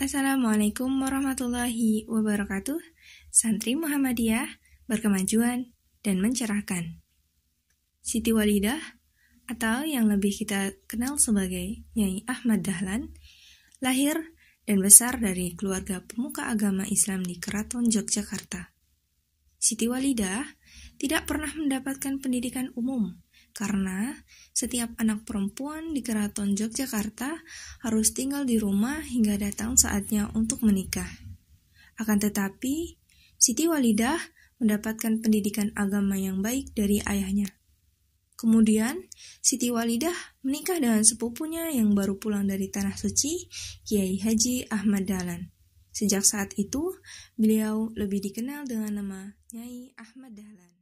Assalamualaikum warahmatullahi wabarakatuh. Santri Muhammadiyah berkemajuan dan mencerahkan. Siti Walidah atau yang lebih kita kenal sebagai Nyai Ahmad Dahlan lahir dan besar dari keluarga pemuka agama Islam di Keraton Yogyakarta. Siti Walidah tidak pernah mendapatkan pendidikan umum karena setiap anak perempuan di Keraton Yogyakarta harus tinggal di rumah hingga datang saatnya untuk menikah. Akan tetapi, Siti Walidah mendapatkan pendidikan agama yang baik dari ayahnya. Kemudian, Siti Walidah menikah dengan sepupunya yang baru pulang dari Tanah Suci, Kiai Haji Ahmad Dahlan. Sejak saat itu, beliau lebih dikenal dengan nama Nyai Ahmad Dahlan.